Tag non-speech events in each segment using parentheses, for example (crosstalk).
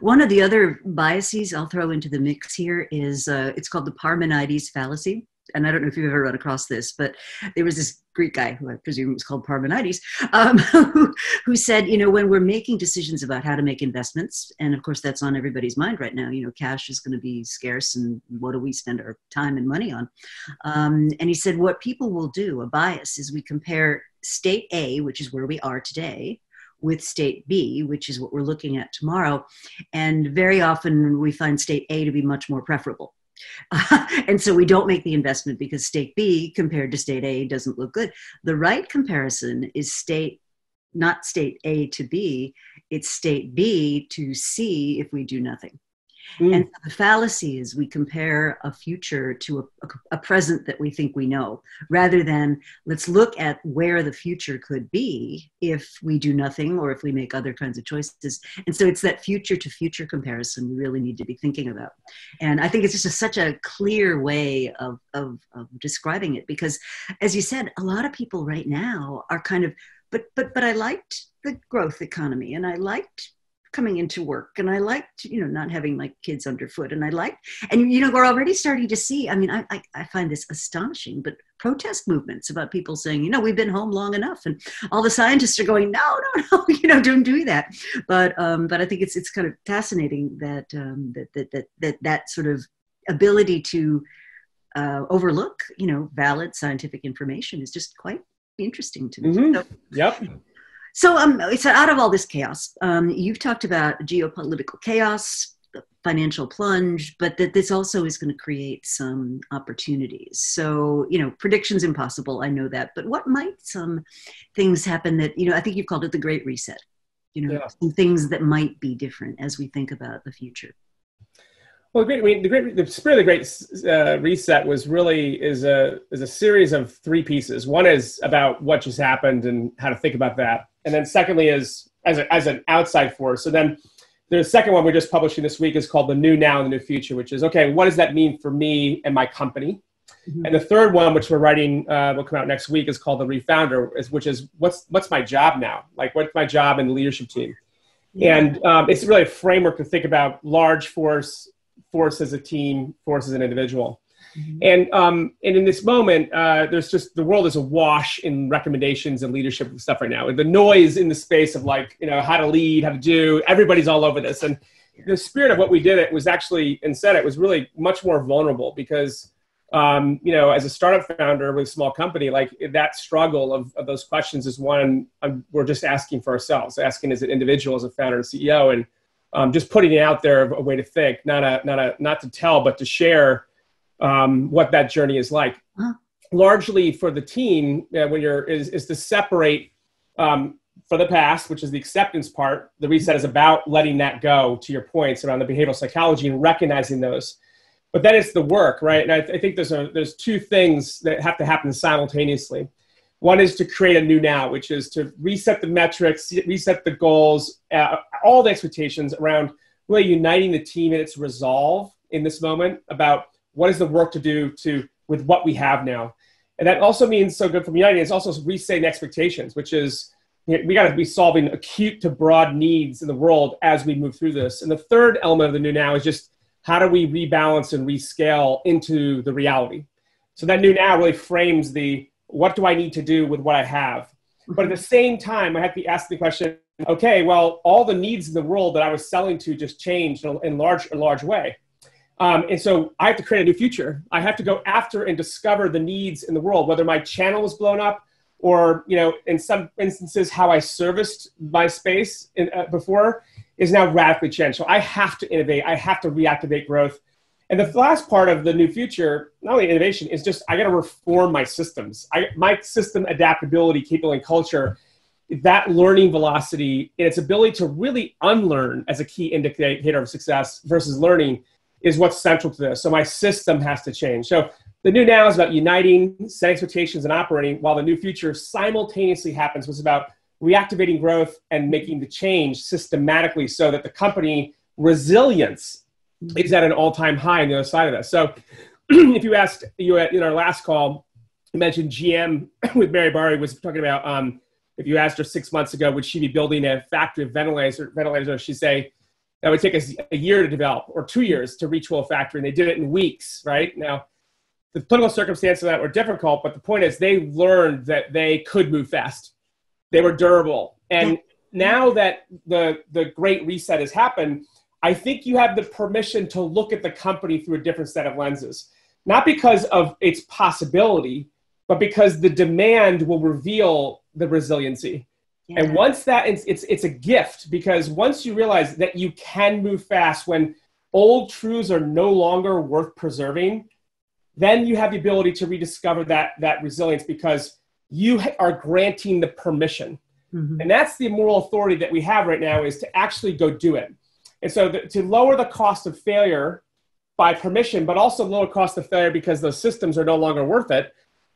One of the other biases I'll throw into the mix here is uh, it's called the Parmenides fallacy. And I don't know if you've ever run across this, but there was this Greek guy who I presume was called Parmenides, um, (laughs) who, who said, you know, when we're making decisions about how to make investments, and of course that's on everybody's mind right now, you know, cash is going to be scarce and what do we spend our time and money on? Um, and he said, what people will do, a bias, is we compare state A, which is where we are today, with state B, which is what we're looking at tomorrow. And very often we find state A to be much more preferable. Uh, (laughs) and so we don't make the investment because state B compared to state A doesn't look good. The right comparison is state, not state A to B, it's state B to C if we do nothing. Mm. And the fallacy is we compare a future to a, a, present that we think we know, rather than let's look at where the future could be if we do nothing or if we make other kinds of choices. And so it's that future to future comparison we really need to be thinking about. And I think it's just such a clear way of, of, of describing it because, as you said, a lot of people right now are kind of, but but but I liked the growth economy and I liked coming into work and i liked you know not having my kids underfoot and i liked and you know we're already starting to see i mean i i, I find this astonishing but protest movements about people saying you know we've been home long enough and all the scientists are going no no (laughs) no you know don't do that. But um but i think it's it's kind of fascinating that um that that that that, that sort of ability to uh, overlook you know valid scientific information is just quite interesting to me. Mm-hmm. so, yep so, um, so out of all this chaos, um, you've talked about geopolitical chaos, the financial plunge, but that this also is going to create some opportunities. So, you know, predictions impossible. I know that, but what might some things happen that you know? I think you've called it the Great Reset. You know, yeah. some things that might be different as we think about the future. Well, the great, I mean, the great, the spirit of the great uh, reset was really is a is a series of three pieces. One is about what just happened and how to think about that, and then secondly is as a, as an outside force. So then the second one we're just publishing this week is called the new now and the new future, which is okay, what does that mean for me and my company? Mm-hmm. And the third one, which we're writing, uh, will come out next week, is called the refounder, which is what's what's my job now? Like what's my job in the leadership team? Yeah. And um, it's really a framework to think about large force force as a team, force as an individual. Mm-hmm. And um, and in this moment, uh, there's just the world is awash in recommendations and leadership and stuff right now. And the noise in the space of like you know how to lead, how to do. Everybody's all over this, and the spirit of what we did it was actually and said it was really much more vulnerable because um, you know as a startup founder with a small company, like that struggle of, of those questions is one um, we're just asking for ourselves, asking as an individual, as a founder and CEO, and um, just putting it out there a way to think, not a not a not to tell, but to share um, what that journey is like. Huh. Largely for the team, uh, when you're is is to separate um, for the past, which is the acceptance part. The reset is about letting that go. To your points around the behavioral psychology and recognizing those. But then it's the work, right? And I, th- I think there's a, there's two things that have to happen simultaneously. One is to create a new now, which is to reset the metrics, reset the goals, uh, all the expectations around really uniting the team in its resolve in this moment about what is the work to do to with what we have now. And that also means so good from United is also resetting expectations, which is we got to be solving acute to broad needs in the world as we move through this. And the third element of the new now is just how do we rebalance and rescale into the reality. So that new now really frames the what do I need to do with what I have? But at the same time, I have to asking the question, okay, well, all the needs in the world that I was selling to just changed in, in large, a large way. Um, and so I have to create a new future. I have to go after and discover the needs in the world, whether my channel was blown up or, you know, in some instances, how I serviced my space in, uh, before is now radically changed. So I have to innovate. I have to reactivate growth. And the last part of the new future, not only innovation, is just I got to reform my systems. I, my system adaptability, capability, and culture, that learning velocity and its ability to really unlearn as a key indicator of success versus learning is what's central to this. So my system has to change. So the new now is about uniting, set expectations, and operating, while the new future simultaneously happens, was about reactivating growth and making the change systematically so that the company resilience is at an all-time high on the other side of this. So (clears throat) if you asked you in our last call, you mentioned GM (clears throat) with Mary Barra was talking about um, if you asked her six months ago, would she be building a factory of ventilators, ventilators, she'd say, that would take us a year to develop or two years to reach full factory, and they did it in weeks, right? Now, the political circumstances of that were difficult, but the point is they learned that they could move fast. They were durable. And now that the, the great reset has happened, I think you have the permission to look at the company through a different set of lenses. Not because of its possibility, but because the demand will reveal the resiliency. Yeah. And once that it's, it's it's a gift because once you realize that you can move fast when old truths are no longer worth preserving, then you have the ability to rediscover that that resilience because you are granting the permission mm-hmm. and that's the moral authority that we have right now is to actually go do it and so the, to lower the cost of failure by permission but also lower cost of failure because those systems are no longer worth it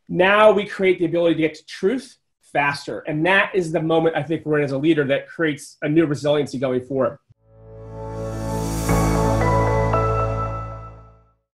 now we create the ability to get to truth faster. And that is the moment i think we're in as a leader that creates a new resiliency going forward